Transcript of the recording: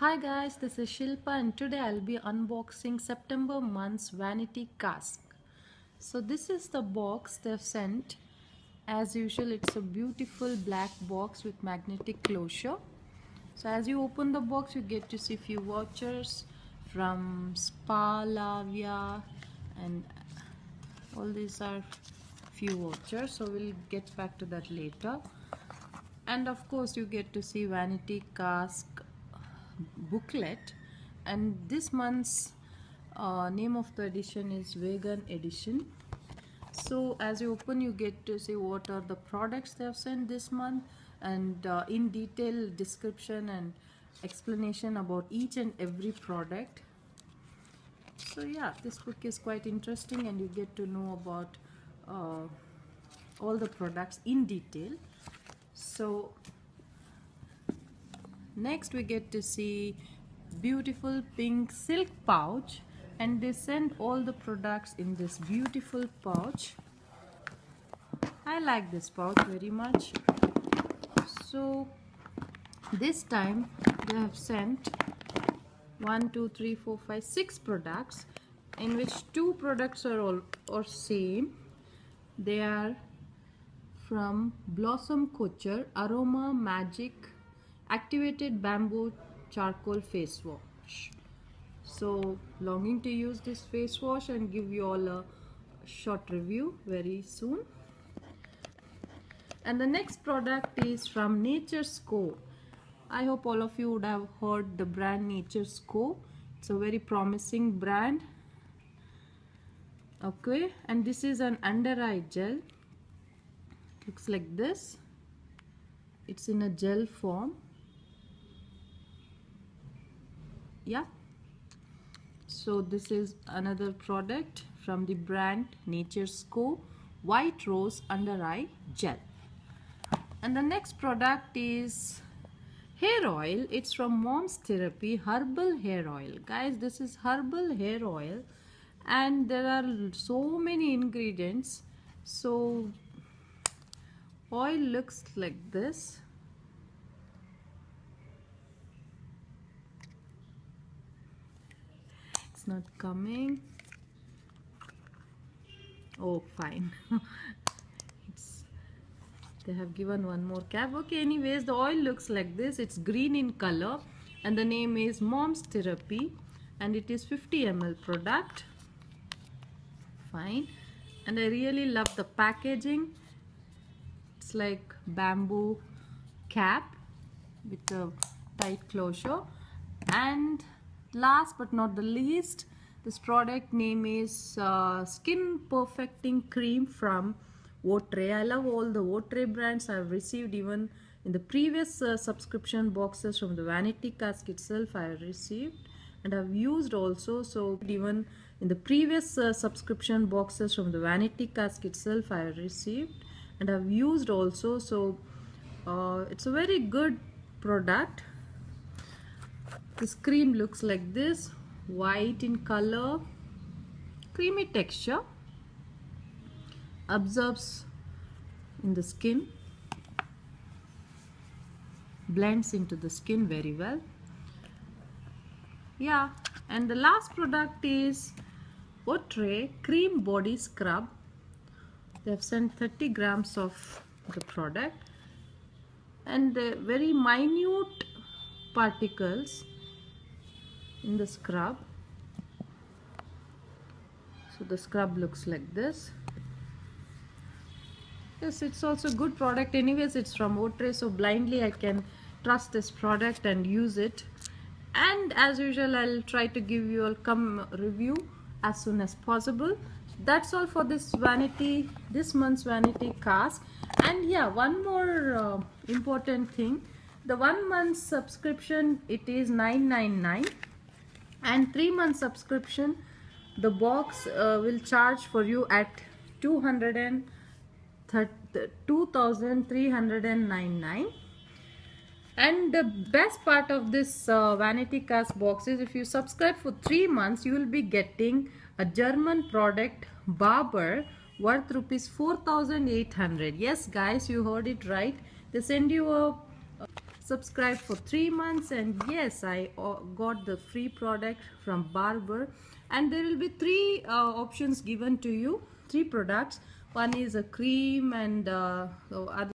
Hi guys, this is Shilpa and today I'll be unboxing September month's vanity cask. So this is the box they've sent. As usual, it's a beautiful black box with magnetic closure. So as you open the box, you get to see few vouchers from Spa Lavia and all these are few vouchers. So we'll get back to that later. And of course, you get to see vanity cask booklet. And this month's uh, name of the edition is vegan edition. So as you open you get to see what are the products they have sent this month and uh, in detail description and explanation about each and every product. So yeah this book is quite interesting and you get to know about uh, all the products in detail. So next we get to see beautiful pink silk pouch and they send all the products in this beautiful pouch. I like this pouch very much. So this time they have sent one two three four five six products in which two products are all or same. They are from Blossom Kochhar Aroma Magic activated bamboo charcoal face wash. So longing to use this face wash and give you all a short review very soon. And the next product is from Nature's Co. I hope all of you would have heard the brand Nature's Co. It's a very promising brand. Okay and this is an under eye gel. Looks like this. It's in a gel form yeah. So this is another product from the brand Nature's Co. White Rose Under Eye Gel. And the next product is hair oil. It's from Mom's Therapy Herbal Hair Oil. Guys this is herbal hair oil. And there are so many ingredients. So oil looks like this not coming. Oh fine. They have given one more cap. Okay anyways the oil looks like this. It's green in color and the name is mom's therapy and it is 50 ml product. Fine. And I really love the packaging. It's like bamboo cap with a tight closure. And last but not the least this product name is uh, skin perfecting cream from Votre. I love all the Votre brands. I've received even in the previous uh, subscription boxes from the Vanity Cask itself I have received and I've used also. So even in the previous uh, subscription boxes from the Vanity Cask itself I have received and I've used also. So uh, it's a very good product this cream looks like this. White in color. Creamy texture. Absorbs in the skin. Blends into the skin very well. Yeah and the last product is Votre cream body scrub. They have sent 30 grams of the product. And the very minute particles in the scrub. So the scrub looks like this. Yes it's also good product. Anyways it's from Votre so blindly I can trust this product and use it. And as usual I'll try to give you a come review as soon as possible. That's all for this vanity this month's vanity cask. And yeah one more uh, important thing. The one month subscription it is 999 and three month subscription the box uh, will charge for you at 2399 and the best part of this uh, vanity cask box is if you subscribe for three months you will be getting a german product Babor worth rupees 4800 yes guys you heard it right. They send you a subscribed for three months and yes I uh, got the free product from Babor. And there will be three uh, options given to you three products. One is a cream and uh, other